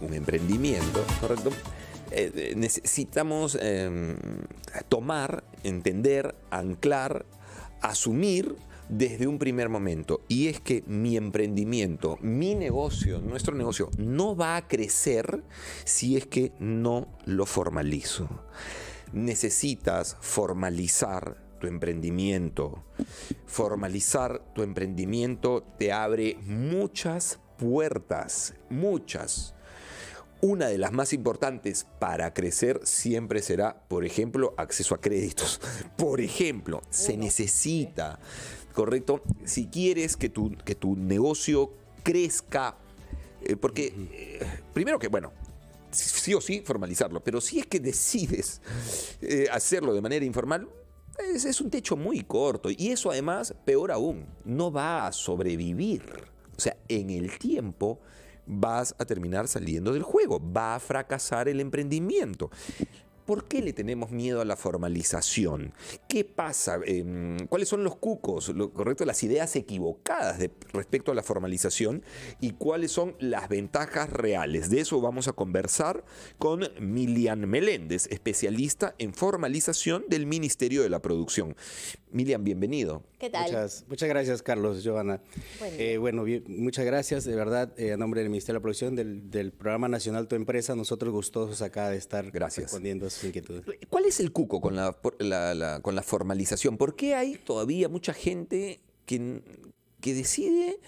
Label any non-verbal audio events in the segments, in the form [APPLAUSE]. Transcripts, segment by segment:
un emprendimiento, ¿correcto? Eh, necesitamos em, tomar, entender, anclar, asumir desde un primer momento. Y es que mi emprendimiento, mi negocio, nuestro negocio, no va a crecer si es que no lo formalizo. Necesitas formalizar tu emprendimiento. Formalizar tu emprendimiento te abre muchas puertas, muchas. Una de las más importantes para crecer siempre será, por ejemplo, acceso a créditos. [LAUGHS] Por ejemplo, se necesita ¿correcto? Si quieres que tu, que tu negocio crezca, eh, porque eh, primero que, bueno, sí o sí formalizarlo, pero si es que decides eh, hacerlo de manera informal, es, es, un techo muy corto y eso además, peor aún, no va a sobrevivir. O sea, en el tiempo vas a terminar saliendo del juego, va a fracasar el emprendimiento. ¿Por qué le tenemos miedo a la formalización? ¿Qué pasa? Em, ¿Cuáles son los cucos? Lo correcto, las ideas equivocadas respecto a la formalización y cuáles son las ventajas reales. De eso vamos a conversar con Milian Meléndez, especialista en formalización del Ministerio de la Producción. Milian, bienvenido. ¿Qué tal? Muchas, gracias, Carlos, Giovanna. Bueno, eh, muchas gracias, de verdad, eh, a nombre del Ministerio de la Producción, del, Programa Nacional Tu Empresa, nosotros gustosos acá de estar respondiendo a sus inquietudes. ¿Cuál es el cuco con la, con la formalización? ¿Por qué hay todavía mucha gente que, que decide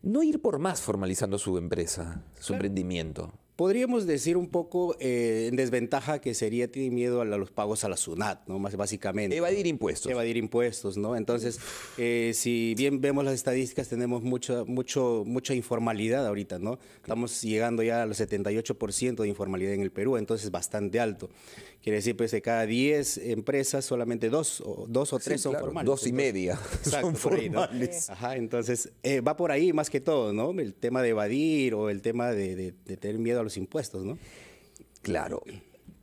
no ir por más formalizando su empresa, su emprendimiento? Podríamos decir un poco eh, en desventaja que sería, tiene miedo a los pagos a la SUNAT, ¿no? Más básicamente. Evadir impuestos. Evadir impuestos, ¿no? Entonces, eh, si bien vemos las estadísticas, tenemos mucha, mucho, mucha informalidad ahorita, ¿no? Estamos llegando ya al 78% de informalidad en el Perú, entonces bastante alto. Quiere decir, pues, de cada 10 empresas, solamente dos o, dos o tres son formales. Dos y media [LAUGHS] son formales. Ajá, entonces, eh, va por ahí más que todo, ¿no? El tema de evadir o el tema de, de tener miedo a los impuestos, ¿no? Claro.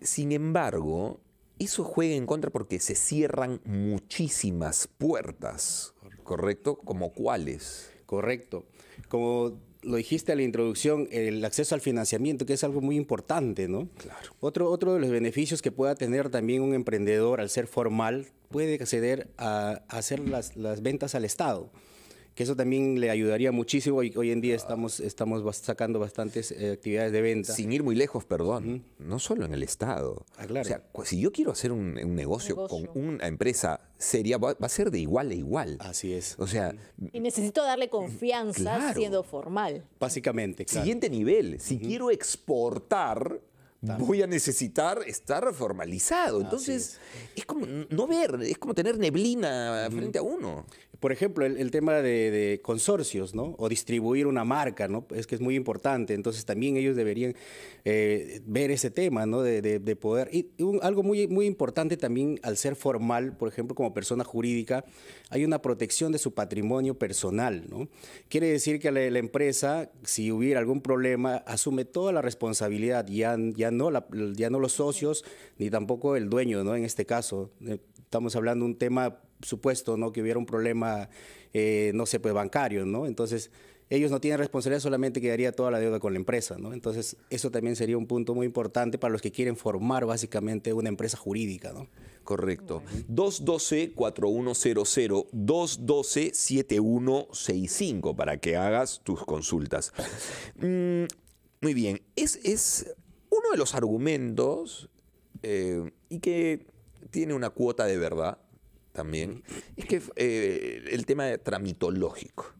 Sin embargo, eso juega en contra porque se cierran muchísimas puertas, ¿correcto? ¿Como cuáles? Correcto. Como lo dijiste a la introducción, el acceso al financiamiento, que es algo muy importante, ¿no? Claro. Otro, otro de los beneficios que pueda tener también un emprendedor al ser formal, puede acceder a, hacer las, las ventas al Estado que eso también le ayudaría muchísimo. Hoy, hoy en día estamos, estamos sacando bastantes eh, actividades de venta. Sin ir muy lejos, perdón, no solo en el Estado. Ah, claro. O sea, si yo quiero hacer un, negocio, con una empresa seria, va, a ser de igual a igual. Así es. O sea... Y necesito darle confianza siendo formal. Básicamente, claro. Siguiente nivel, si quiero exportar voy a necesitar estar formalizado. Entonces, es. como no ver, es como tener neblina frente a uno. Por ejemplo, el, tema de, consorcios, ¿no? O distribuir una marca, ¿no? Es que es muy importante. Entonces, también ellos deberían eh, ver ese tema, ¿no? De, poder. Y algo muy, muy importante también al ser formal, por ejemplo, como persona jurídica, hay una protección de su patrimonio personal, ¿no? Quiere decir que la, empresa, si hubiera algún problema, asume toda la responsabilidad, ya, ya, no ya no los socios, ni tampoco el dueño, ¿no? En este caso. Eh, estamos hablando de un tema supuesto, ¿no? Que hubiera un problema, eh, no sé, pues bancario, ¿no? Entonces, ellos no tienen responsabilidad, solamente quedaría toda la deuda con la empresa, ¿no? Entonces, eso también sería un punto muy importante para los que quieren formar básicamente una empresa jurídica, ¿no? Correcto. 212-4100, 212-7165 para que hagas tus consultas. Mm, muy bien, es, es, uno de los argumentos eh, y que tiene una cuota de verdad también, es que eh, el tema tramitológico.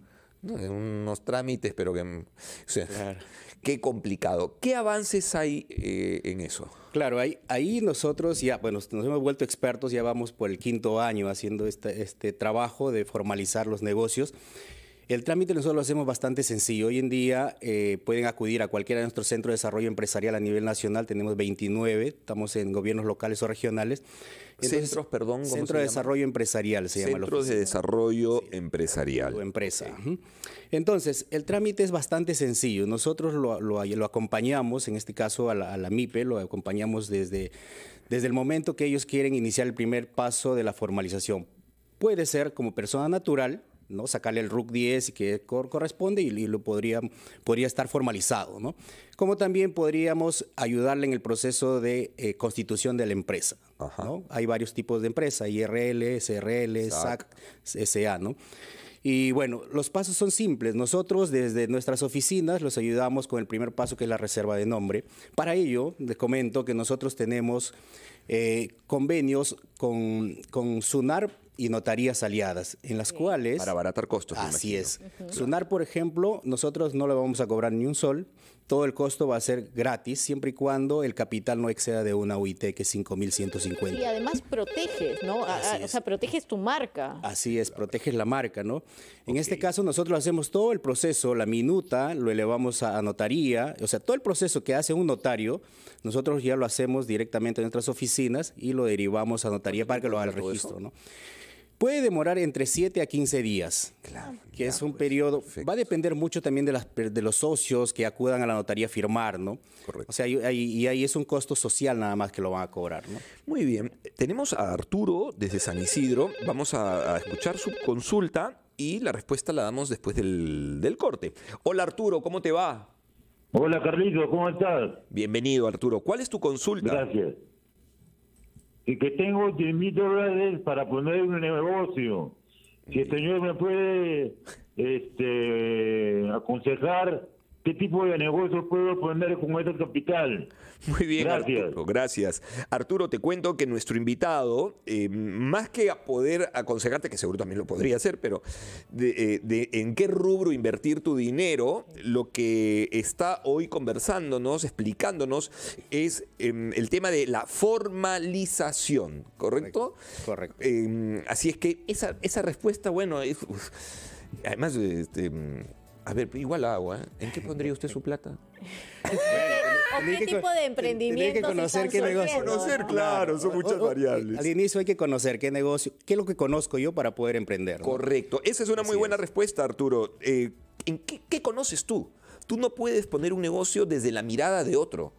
Unos trámites, pero que... O sea, Qué complicado. ¿Qué avances hay eh, en eso? Claro, ahí, ahí nosotros ya, bueno, nos hemos vuelto expertos, ya vamos por el quinto año haciendo este, este trabajo de formalizar los negocios. El trámite nosotros lo hacemos bastante sencillo. Hoy en día eh, pueden acudir a cualquiera de nuestros centros de desarrollo empresarial a nivel nacional. Tenemos 29, estamos en gobiernos locales o regionales. Centros, perdón. Centro de Desarrollo Empresarial se llama. Centros de Desarrollo Empresarial. Tu empresa. Entonces, el trámite es bastante sencillo. Nosotros lo, lo, acompañamos, en este caso a la, a la, MIPE, lo acompañamos desde, desde el momento que ellos quieren iniciar el primer paso de la formalización. Puede ser como persona natural, ¿no? Sacarle el RUC 10 que corresponde y, lo podría, podría estar formalizado, ¿no? Como también podríamos ayudarle en el proceso de eh, constitución de la empresa, ¿no? Hay varios tipos de empresa, IRL, SRL, SAC, SA, ¿no? Y bueno, los pasos son simples. Nosotros desde nuestras oficinas los ayudamos con el primer paso que es la reserva de nombre. Para ello, les comento que nosotros tenemos eh, convenios con, con SUNAR y notarías aliadas, en las cuales... Para abaratar costos. Así es. SUNAR, por ejemplo, nosotros no le vamos a cobrar ni un sol, todo el costo va a ser gratis, siempre y cuando el capital no exceda de una UIT, que es 5.150. Y además proteges, ¿no? o sea, proteges tu marca. Así es, proteges la marca, ¿no? En este caso, nosotros hacemos todo el proceso, la minuta, lo elevamos a, notaría, o sea, todo el proceso que hace un notario, nosotros ya lo hacemos directamente en nuestras oficinas y lo derivamos a notaría para que lo haga el registro, ¿no? Puede demorar entre 7 a 15 días, claro, que es un pues, periodo, va a depender mucho también de, las, de los socios que acudan a la notaría a firmar, ¿no? Correcto. O sea, y, ahí es un costo social nada más que lo van a cobrar, ¿no? Muy bien, tenemos a Arturo desde San Isidro, vamos a, escuchar su consulta y la respuesta la damos después del, del corte. Hola Arturo, ¿cómo te va? Hola Carlito, ¿cómo estás? Bienvenido Arturo, ¿cuál es tu consulta? Gracias y que tengo 10 mil dólares para poner un negocio. Si el señor me puede este, aconsejar ¿Qué tipo de negocio puedo poner con ese capital? Muy bien, gracias. Arturo, gracias. Arturo, te cuento que nuestro invitado, eh, más que a poder aconsejarte, que seguro también lo podría hacer, pero eh, de, en qué rubro invertir tu dinero, lo que está hoy conversándonos, explicándonos, es em, el tema de la formalización, ¿correcto? Correcto. Em, así es que esa, esa respuesta, bueno, es, además... Este, a ver, igual agua, ¿eh? ¿en qué pondría usted su plata? ¿O qué tipo de emprendimiento? que conocer qué negocio. Conocer, claro, son muchas variables. Al inicio hay que conocer qué negocio, qué es lo que conozco yo para poder emprender. Correcto. Esa es una muy buena respuesta, Arturo. Eh, ¿En qué, conoces tú? Tú no puedes poner un negocio desde la mirada de otro.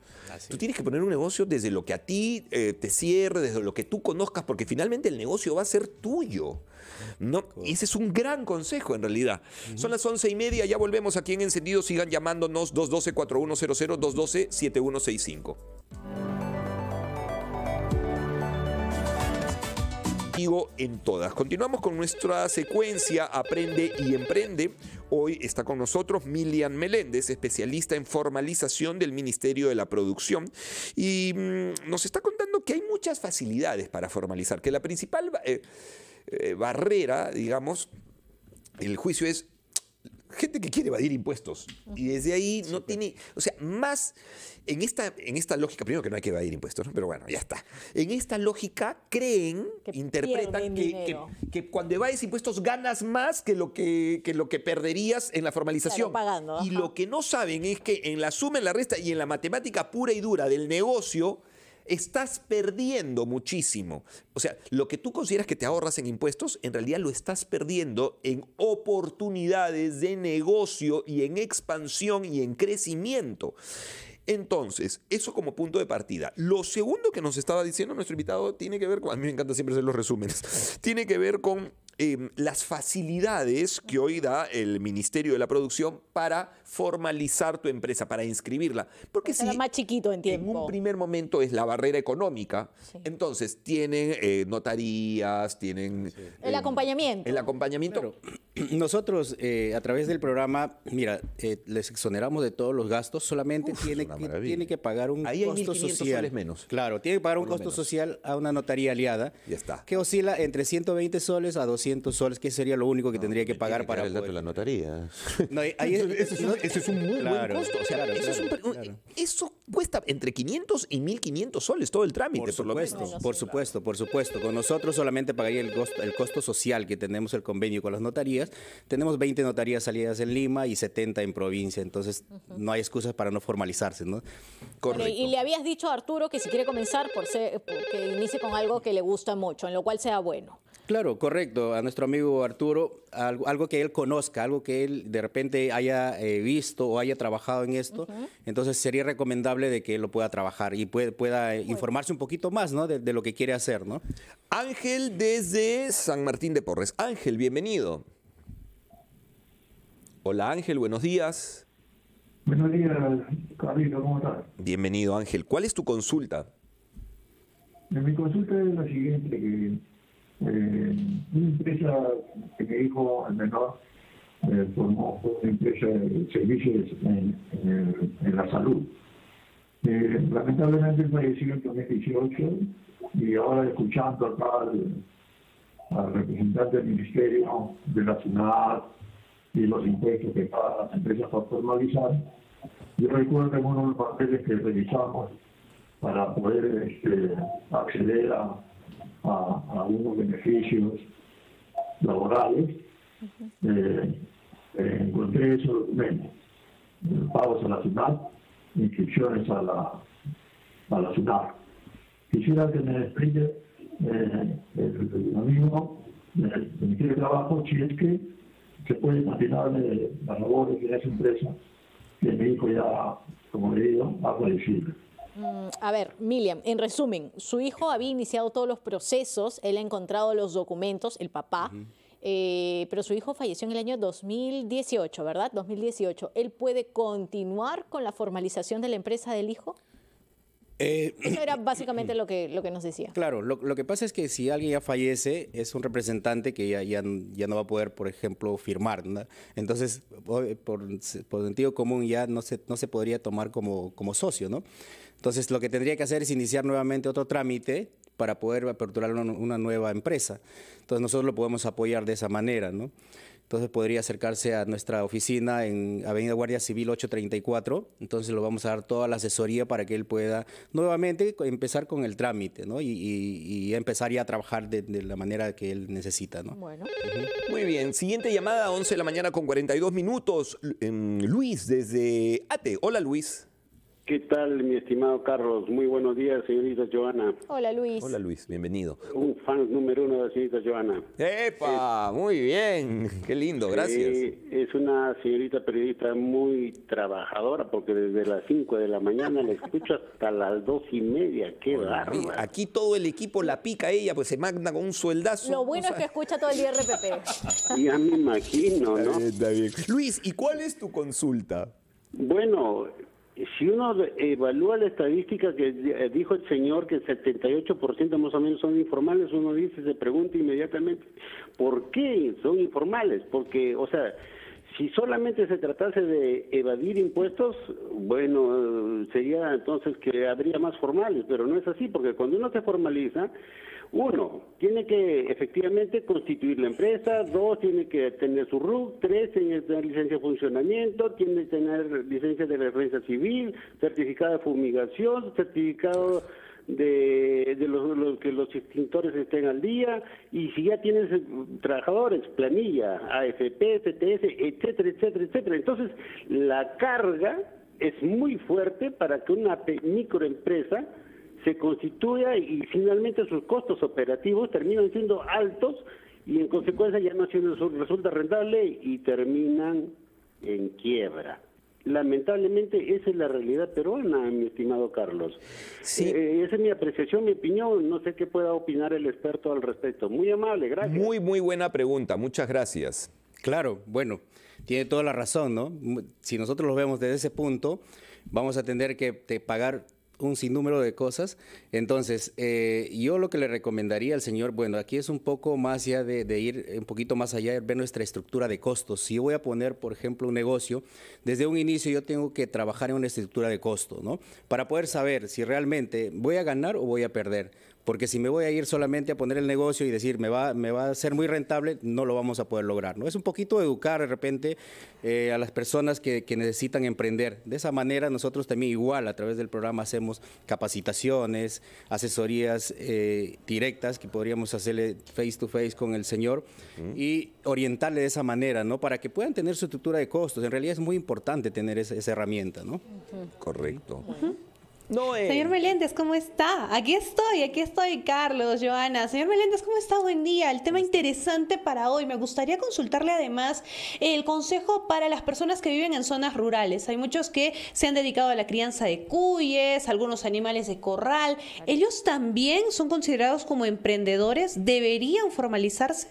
Tú tienes que poner un negocio desde lo que a ti eh, te cierre, desde lo que tú conozcas, porque finalmente el negocio va a ser tuyo. ¿No? Ese es un gran consejo en realidad. Son las once y media, ya volvemos aquí en Encendido. Sigan llamándonos 212-4100, 212-7165. en todas. Continuamos con nuestra secuencia Aprende y Emprende. Hoy está con nosotros Milian Meléndez, especialista en formalización del Ministerio de la Producción. Y mm, nos está contando que hay muchas facilidades para formalizar, que la principal... Eh, eh, barrera, digamos, el juicio es gente que quiere evadir impuestos. Y desde ahí no tiene, o sea, más en esta, en esta lógica, primero que no hay que evadir impuestos, pero bueno, ya está. En esta lógica creen, interpretan que, que, cuando evades impuestos ganas más que lo que, lo que perderías en la formalización. y lo que no saben es que en la suma, en la resta y en la matemática pura y dura del negocio, estás perdiendo muchísimo. O sea, lo que tú consideras que te ahorras en impuestos, en realidad lo estás perdiendo en oportunidades de negocio y en expansión y en crecimiento. Entonces, eso como punto de partida. Lo segundo que nos estaba diciendo nuestro invitado tiene que ver con, a mí me encanta siempre hacer los resúmenes, [LAUGHS] tiene que ver con Em, las facilidades que hoy da el Ministerio de la Producción para formalizar tu empresa, para inscribirla. Porque si más chiquito en tiempo. En un primer momento es la barrera económica, entonces tienen eh, notarías, tienen... el acompañamiento. El acompañamiento. [CLEARS THROAT] Nosotros, eh, a través del programa, mira, eh, les exoneramos de todos los gastos, solamente tiene, que, tiene que pagar un Ahí costo hay social. Soles menos. Claro, tiene que pagar un costo social a una notaría aliada. Ya está. Que oscila entre 120 soles a 200 soles, que sería lo único que tendría que pagar para el dato de la notaría. eso, es, un muy buen costo. eso, cuesta entre 500 y 1500 soles todo el trámite, por supuesto, por, supuesto, por supuesto. Con nosotros solamente pagaría el costo, el costo social que tenemos el convenio con las notarías. Tenemos 20 notarías salidas en Lima y 70 en provincia, entonces no hay excusas para no formalizarse, ¿no? Correcto. y le habías dicho a Arturo que si quiere comenzar, por ser, que inicie con algo que le gusta mucho, en lo cual sea bueno. Claro, correcto. A nuestro amigo Arturo, algo, que él conozca, algo que él de repente haya eh, visto o haya trabajado en esto, entonces sería recomendable de que él lo pueda trabajar y pueda informarse un poquito más ¿no? de, lo que quiere hacer. ¿no? Ángel desde San Martín de Porres. Ángel, bienvenido. Hola Ángel, buenos días. Buenos días, Carlito, ¿cómo estás? Bienvenido Ángel. ¿Cuál es tu consulta? Mi consulta es la siguiente, que eh, una empresa que mi hijo, el menor, eh, formó una empresa de servicios en, la salud. Eh, lamentablemente falleció en 2018 y ahora escuchando acá al, al representante del Ministerio de la Ciudad y los impuestos que pagan las empresas por formalizar, yo recuerdo en uno de los papeles que revisamos para poder este, acceder a, a, a unos beneficios laborales, eh, eh, encontré documentos, eh, pagos a la ciudad, inscripciones a la, a la ciudad. Quisiera que me explique eh, el, el amigo del Ministerio de Trabajo si es que se puede imaginarme las labores de esa empresa que mi hijo ya, como le digo, ha fallecido. Mm, A ver, Miriam, en resumen, su hijo había iniciado todos los procesos, él ha encontrado los documentos, el papá, eh, pero su hijo falleció en el año 2018, ¿verdad? 2018. ¿Él puede continuar con la formalización de la empresa del hijo? Eh, Eso era [CLEARS THROAT] básicamente lo que, lo que nos decía. Claro, lo, lo que pasa es que si alguien ya fallece, es un representante que ya, ya, ya no va a poder, por ejemplo, firmar. ¿no? Entonces, por, por- por sentido común ya no se, no se podría tomar como, como socio, ¿no? Entonces, lo que tendría que hacer es iniciar nuevamente otro trámite para poder aperturar una, nueva empresa. Entonces, nosotros lo podemos apoyar de esa manera, ¿no? Entonces podría acercarse a nuestra oficina en Avenida Guardia Civil 834. Entonces lo vamos a dar toda la asesoría para que él pueda nuevamente empezar con el trámite, ¿no? Y, y- y empezar ya a trabajar de, de la manera que él necesita, ¿no? Bueno, Muy bien, siguiente llamada, 11 de la mañana con 42 minutos. Em, Luis, desde ATE. Hola Luis. ¿Qué tal, mi estimado Carlos? Muy buenos días, señorita Joana. hola Luis. Hola Luis, bienvenido. Un fan número uno de la señorita Joana. ¡Epa! Muy bien, qué lindo, gracias. Eh, es una señorita periodista muy trabajadora porque desde las 5 de la mañana la escucho hasta las dos y media. ¡Qué bárbaro! Aquí todo el equipo la pica ella, pues se magna con un sueldazo. Lo bueno O es que escucha todo el día RPP. [LAUGHS] Ya me imagino, está ¿no? bien, está bien. Luis, ¿y cuál es tu consulta? Bueno, si uno evalúa la estadística que eh, dijo el señor, que el 78% más o menos son informales, uno dice, se pregunta inmediatamente, ¿por qué son informales? Porque, o sea, si solamente se tratase de evadir impuestos, bueno, sería entonces que habría más formales, pero no es así, porque cuando uno se formaliza, uno, tiene que efectivamente constituir la empresa, dos, tiene que tener su RUC, tres, tiene que tener licencia de funcionamiento, tiene que tener licencia de referencia civil, certificado de fumigación, certificado de, los, que los extintores estén al día, y si ya tienes trabajadores, planilla, AFP, CTS, etcétera, etcétera, etcétera. Entonces, la carga es muy fuerte para que una microempresa se constituya y finalmente sus costos operativos terminan siendo altos y en consecuencia ya no resulta rentable y terminan en quiebra. Lamentablemente esa es la realidad peruana, mi estimado Carlos. Sí. Eh, esa es mi apreciación, mi opinión. No sé qué pueda opinar el experto al respecto. Muy amable, gracias. Muy, muy buena pregunta, muchas gracias. Claro, bueno, tiene toda la razón, ¿no? Si nosotros lo vemos desde ese punto, vamos a tener que pagar un sinnúmero de cosas. Entonces, eh, yo lo que le recomendaría al señor, bueno, aquí es un poco más ya de, ir un poquito más allá, ver nuestra estructura de costos. Si yo voy a poner, por ejemplo, un negocio, desde un inicio yo tengo que trabajar en una estructura de costo, ¿no? Para poder saber si realmente voy a ganar o voy a perder. Porque si me voy a ir solamente a poner el negocio y decir me va, me va a ser muy rentable, no lo vamos a poder lograr. ¿no? Es un poquito educar de repente eh, a las personas que, que necesitan emprender. De esa manera nosotros también igual a través del programa hacemos capacitaciones, asesorías eh, directas que podríamos hacerle face to face con el señor y orientarle de esa manera, ¿no? Para que puedan tener su estructura de costos. En realidad es muy importante tener esa, esa herramienta, ¿no? Correcto. No, eh, Señor Meléndez, ¿cómo está? Aquí estoy, aquí estoy, Carlos, Joana. Señor Meléndez, ¿cómo está? Buen día. El tema interesante para hoy. Me gustaría consultarle además el consejo para las personas que viven en zonas rurales. Hay muchos que se han dedicado a la crianza de cuyes, algunos animales de corral. ¿Ellos también son considerados como emprendedores? ¿Deberían formalizarse?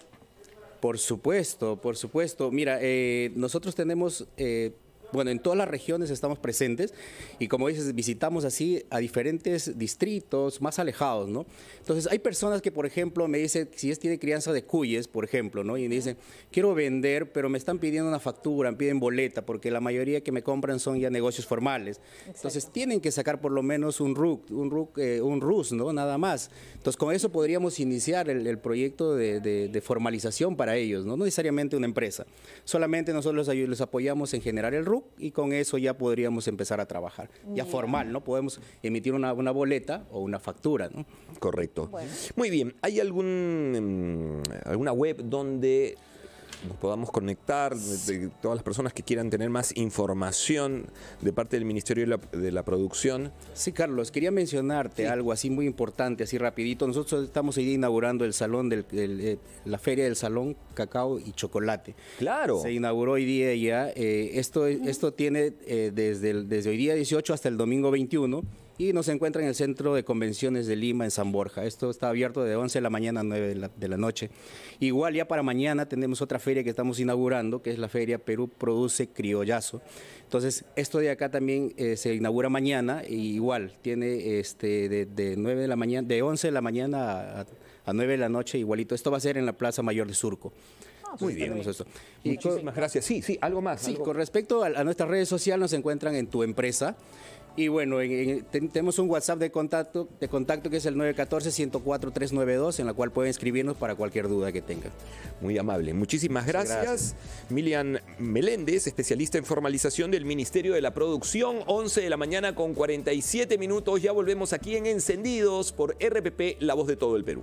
Por supuesto, por supuesto. Mira, eh, nosotros tenemos... eh, bueno, en todas las regiones estamos presentes y como dices, visitamos así a diferentes distritos más alejados, ¿no? Entonces, hay personas que, por ejemplo, me dicen, si es tiene crianza de cuyes, por ejemplo, ¿no? Y me dicen, quiero vender, pero me están pidiendo una factura, me piden boleta, porque la mayoría que me compran son ya negocios formales. Entonces, tienen que sacar por lo menos un RUC, un RUC, eh, un RUS, ¿no? Nada más. Entonces, con eso podríamos iniciar el, el proyecto de, de- de formalización para ellos, ¿no? No necesariamente una empresa. Solamente nosotros les apoyamos en generar el RUC y con eso ya podríamos empezar a trabajar. Ya formal, ¿no? Podemos emitir una, una boleta o una factura, ¿no? Correcto. Muy bien. ¿Hay algún, mm, alguna web donde nos podamos conectar de, de todas las personas que quieran tener más información de parte del Ministerio de la, de la Producción? Sí, Carlos, quería mencionarte algo así muy importante, así rapidito. Nosotros estamos hoy día inaugurando el salón, del, el, eh, la feria del salón cacao y chocolate. Claro. Se inauguró hoy día ya. eh, esto, esto tiene eh, desde, el- desde hoy día 18 hasta el domingo 21 y nos encuentra en el Centro de Convenciones de Lima, en San Borja. Esto está abierto de 11 de la mañana a 9 de la, de la noche. Igual ya para mañana tenemos otra feria que estamos inaugurando, que es la feria Perú Produce Criollazo. Entonces, esto de acá también eh, se inaugura mañana, y igual, tiene este, de, de 9 de la mañana, de 11 de la mañana a, a 9 de la noche, igualito. Esto va a ser en la Plaza Mayor de Surco. Muy bien. Esto. Y con- Muchísimas gracias. Sí, sí, algo más. Sí, algo- con respecto a, a nuestras redes sociales nos encuentran en tu empresa. Y bueno, en- en- ten- tenemos un WhatsApp de contacto, de contacto que es el 914-104-392, en la cual pueden escribirnos para cualquier duda que tengan. Muy amable. Muchísimas gracias. gracias. Milian Meléndez, especialista en formalización del Ministerio de la Producción, 11 de la mañana con 47 minutos. Ya volvemos aquí en Encendidos por RPP, la voz de todo el Perú.